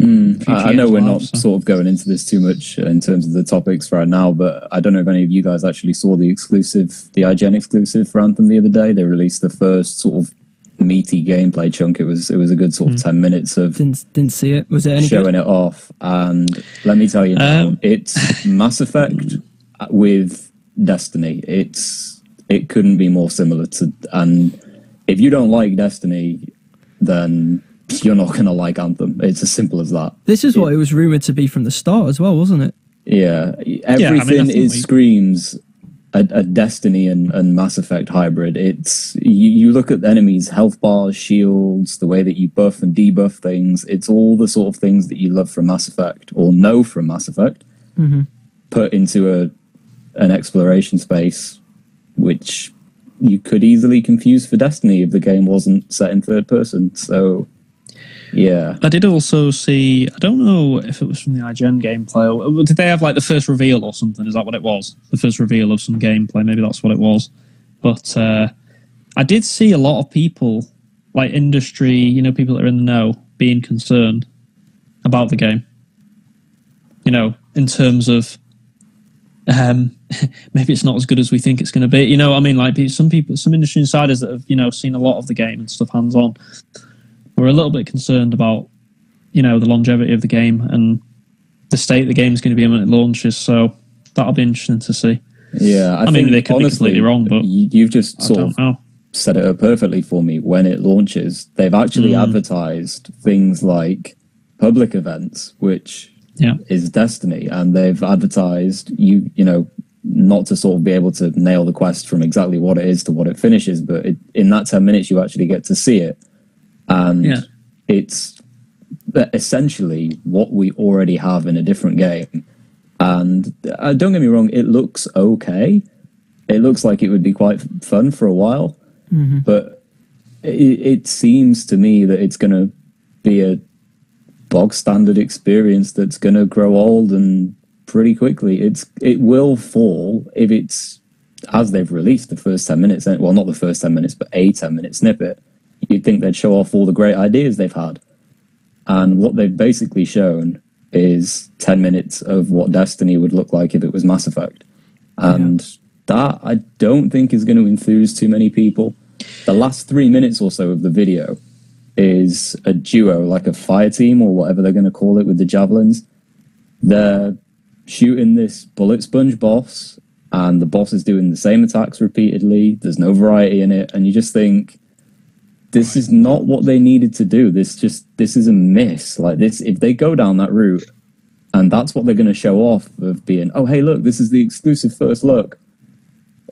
Mm, I, I know we're not so. sort of going into this too much in terms of the topics right now, but I don't know if any of you guys actually saw the exclusive, the IGN exclusive for Anthem the other day. They released the first sort of meaty gameplay chunk. It was it was a good sort of Mm. ten minutes of Didn't didn't see it. Was it any showing good? it off, and let me tell you now, Um, it's Mass Effect with Destiny. It's it couldn't be more similar to, and if you don't like Destiny, then you're not going to like Anthem. It's as simple as that. This is what it was rumored to be from the start as well, wasn't it? Yeah, mean, everything I think is we- screams a, a Destiny and, and Mass Effect hybrid. It's you, you look at the enemies' health bars, shields, the way that you buff and debuff things. It's all the sort of things that you love from Mass Effect or know from Mass Effect, Mhm. put into a an exploration space, which you could easily confuse for Destiny if the game wasn't set in third person. So, yeah. I did also see. I don't know if it was from the IGN gameplay. Or, did they have like the first reveal or something? Is that what it was? The first reveal of some gameplay. Maybe that's what it was. But uh, I did see a lot of people, like industry, you know, people that are in the know, being concerned about the game. You know, in terms of um, maybe it's not as good as we think it's going to be. You know, I mean, like some people, some industry insiders that have you know seen a lot of the game and stuff hands on we're a little bit concerned about you know the longevity of the game and the state the game is going to be in when it launches. So that'll be interesting to see. Yeah, I, I mean, think, they could be honestly, completely wrong, but you, you've just sort of know. set it up perfectly for me. When it launches, they've actually Mm. advertised things like public events, which Yeah. is Destiny, and they've advertised you, you know, not to sort of be able to nail the quest from exactly what it is to what it finishes, but it, in that ten minutes, you actually get to see it, and Yeah. it's essentially what we already have in a different game. And uh, don't get me wrong, it looks okay. It looks like it would be quite fun for a while, but it, it seems to me that it's going to be a bog standard experience that's going to grow old and pretty quickly. It's it will fall if it's as they've released the first ten minutes. Well, not the first ten minutes, but a ten minute snippet. You'd think they'd show off all the great ideas they've had, and what they've basically shown is ten minutes of what Destiny would look like if it was Mass Effect, and that I don't think is going to enthuse too many people. The last three minutes or so of the video is a duo, like a fire team or whatever they're going to call it with the javelins. They're shooting this bullet sponge boss, and the boss is doing the same attacks repeatedly. There's no variety in it, and you just think this is not what they needed to do. This just this is a miss. Like this, if they go down that route, and that's what they're going to show off of being, oh hey look, this is the exclusive first look.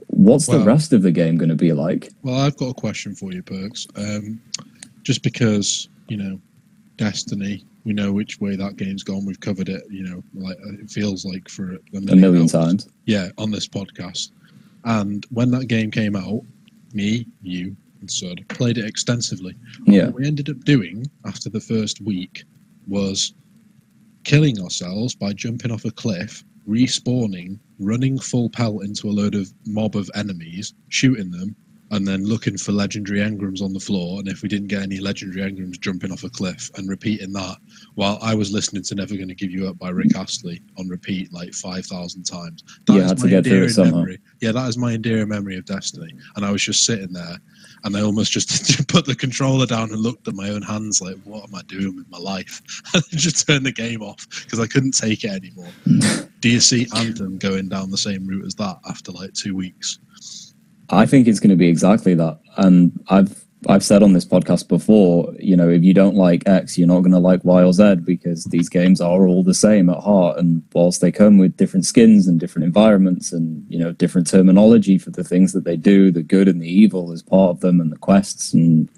What's the rest of the game going to be like? Well, I've got a question for you, Perks. Um, just because you know, Destiny, we know which way that game's gone. We've covered it. You know, like it feels like for a million, A million hours. times. Yeah, on this podcast. And when that game came out, me, you, and Sud played it extensively. Yeah. What we ended up doing after the first week was killing ourselves by jumping off a cliff, respawning, running full pelt into a load of mob of enemies, shooting them, and then looking for legendary engrams on the floor. And if we didn't get any legendary engrams, jumping off a cliff and repeating that while I was listening to Never Gonna Give You Up by Rick Astley on repeat like 5,000 times. That You is my endearing memory. Yeah, that is my endearing memory of Destiny. And I was just sitting there and I almost just put the controller down and looked at my own hands like, what am I doing with my life? and just turned the game off because I couldn't take it anymore. Do you see Anthem going down the same route as that after like two weeks? I think it's going to be exactly that. And I've I've said on this podcast before, you know, if you don't like X, you're not going to like Y or Z because these games are all the same at heart. And whilst they come with different skins and different environments and you know different terminology for the things that they do, the good and the evil as part of them, and the quests and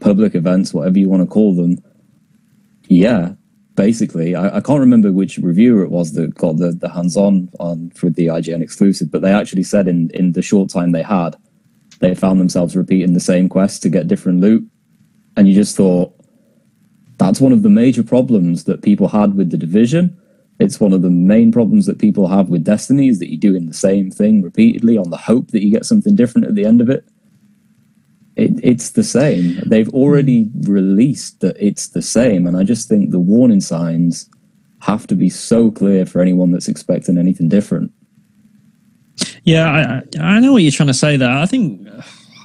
public events, whatever you want to call them, yeah, basically, I, I can't remember which reviewer it was that got the, the hands on on for the IGN exclusive, but they actually said in in the short time they had, they found themselves repeating the same quest to get different loot, and you just thought that's one of the major problems that people had with the division. It's one of the main problems that people have with Destiny is that you're doing the same thing repeatedly on the hope that you get something different at the end of it. It, it's the same. They've already released that it's the same, and I just think the warning signs have to be so clear for anyone that's expecting anything different. Yeah, I, I know what you're trying to say there. I think,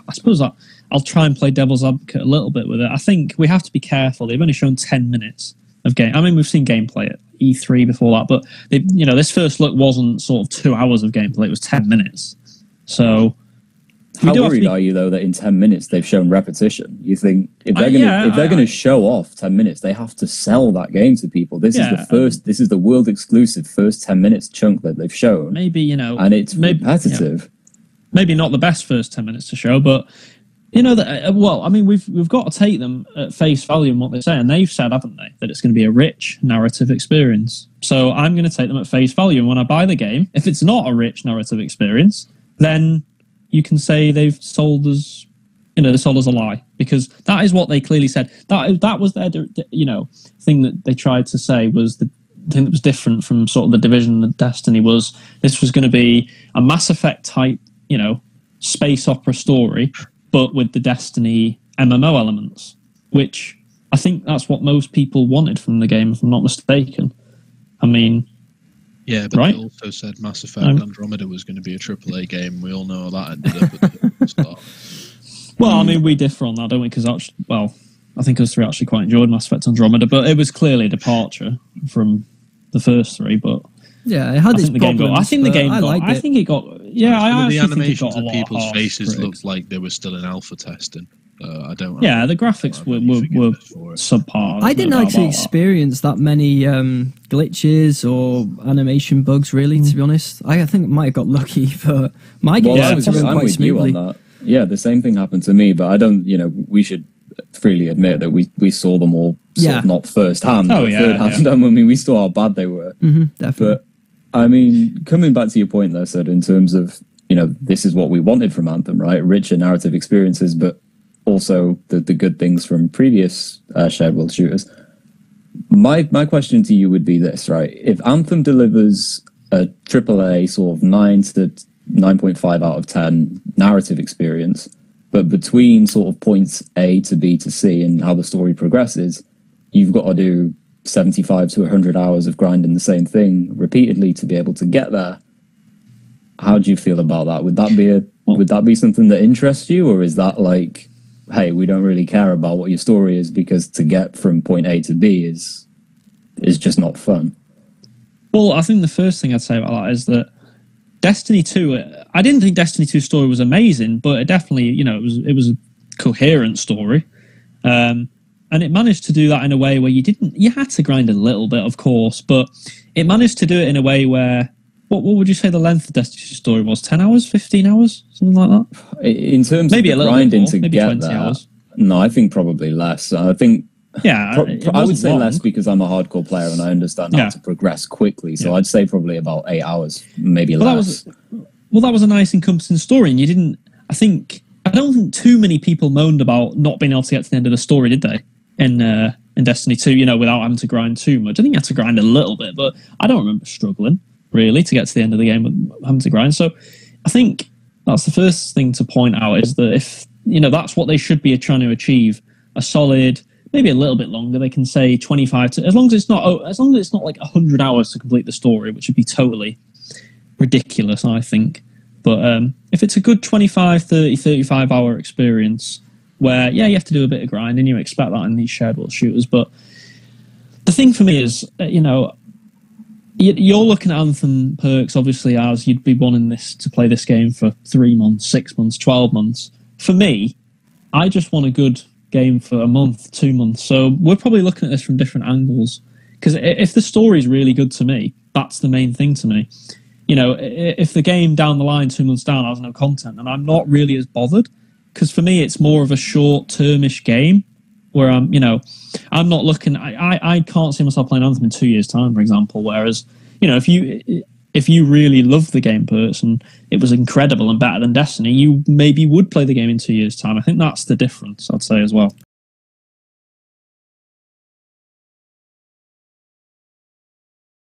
I suppose I, I'll try and play devil's advocate a little bit with it. I think we have to be careful. They've only shown 10 minutes of game. I mean, we've seen gameplay at E3 before that, but they, you know, this first look wasn't sort of two hours of gameplay. It was 10 minutes. So, How do have to worried are you though that in ten minutes they've shown repetition? You think if they're Uh, gonna yeah, if they're gonna show off ten minutes, they have to sell that game to people. This Yeah, is the first. this is the world exclusive first ten minutes chunk that they've shown, maybe, you know, and it's maybe, yeah. repetitive. maybe not the best first 10 minutes to show but you know that uh, well i mean we've we've got to take them at face value in what they say and they've said haven't they that it's going to be a rich narrative experience so i'm going to take them at face value and when i buy the game if it's not a rich narrative experience then you can say they've sold us you know sold us a lie because that is what they clearly said. That that was their you know thing that they tried to say was the thing that was different from sort of the division of destiny was. This was going to be a mass effect type you know space opera story but with the destiny mmo elements which i think that's what most people wanted from the game if i'm not mistaken. I mean Yeah, but Right. they also said Mass Effect Um, Andromeda was going to be a AAA game. We all know that ended up at the start. well i mean we differ on that don't we because well i think us three actually quite enjoyed mass effect andromeda but it was clearly a departure from the first three but Yeah, it had I its think the game problems. got. I think the but game I got. liked I it. think it got. Yeah, I Some of actually the think it animations got a of people's faces looked like they were still in alpha testing. Uh, I don't. Know. Yeah, the graphics were were, were forgiveness for it. subpar. I didn't actually that. experience that many um, glitches or animation bugs, really. To be honest, I, I think I might have got lucky, but my game Well, was I'm, running I'm quite with you smoothly. on that. Yeah, the same thing happened to me, but I don't. You know, we should freely admit that we we saw them all sort Yeah. of not first hand, Oh, but yeah, third hand. I mean, we saw how bad they were. hmm definitely. But I mean, coming back to your point though, said in terms of you know this is what we wanted from Anthem, right? Richer narrative experiences, but also the the good things from previous uh, shared world shooters. My my question to you would be this, right? If Anthem delivers a AAA sort of nine to nine point five out of ten narrative experience, but between sort of points A to B to C and how the story progresses, you've got to do 75 to 100 hours of grinding the same thing repeatedly to be able to get there. How do you feel about that? Would that be a would that be something that interests you, or is that like, hey, we don't really care about what your story is because to get from point A to B is is just not fun? Well, I think the first thing I'd say about that is that Destiny Two. I didn't think Destiny Two story was amazing, but it definitely, you know, it was it was a coherent story, um, and it managed to do that in a way where you didn't. You had to grind a little bit, of course, but it managed to do it in a way where. What, what would you say the length of Destiny's story was? Ten hours, fifteen hours, something like that. In terms Maybe a of little bit grinding more, to maybe get 20 there, hours. no, I think probably less. I think Yeah, pro- pro- I would say long. less because I'm a hardcore player and I understand how to progress quickly. So Yeah. I'd say probably about eight hours, maybe Well, that less. was well, that was a nice encompassing story, and you didn't. I think I don't think too many people moaned about not being able to get to the end of the story, did they? In uh, in Destiny Two, you know, without having to grind too much. I think you had to grind a little bit, but I don't remember struggling really to get to the end of the game having to grind. So I think that's the first thing to point out is that if you know that's what they should be trying to achieve, a solid. Maybe a little bit longer. They can say twenty-five to as long as it's not oh, as long as it's not like hundred hours to complete the story, which would be totally ridiculous, I think. But um, if it's a good 25, 30, 35 hour experience where, yeah, you have to do a bit of grinding, you expect that in these shared world shooters. But the thing for me is, uh, you know, you're looking at Anthem perks obviously as you'd be wanting this to play this game for three months, six months, 12 months. For me, I just want a good game for a month, two months. So we're probably looking at this from different angles. Because if the story's really good to me, that's the main thing to me you know, if the game down the line, two months down, has no content, and I'm not really as bothered, because for me, it's more of a short termish game where I'm, you know, I'm not looking. I, I, I can't see myself playing Anthem in two years' time, for example. Whereas, you know, if you if you really love the game person, it was incredible and better than Destiny, you maybe would play the game in two years' time. I think that's the difference. I'd say as well.